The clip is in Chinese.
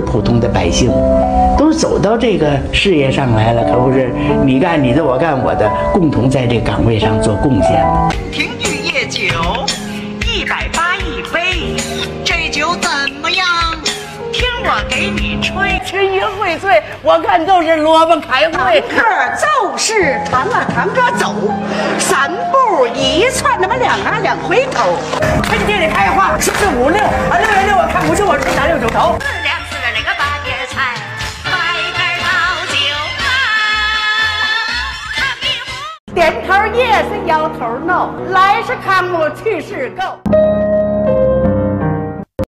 普通的百姓，都走到这个事业上来了，可不是你干你的，我干我的，共同在这个岗位上做贡献。廷玉夜酒一百八一杯，这酒怎么样？听我给你吹。群英荟萃，我看都是萝卜开会。客就是弹啊弹个走，三步一窜，他妈两啊两回头。春天里开花，四四五六啊，六六六，我看不清我吹打六九头。点头 yes，摇头 no，来是康我去是 go。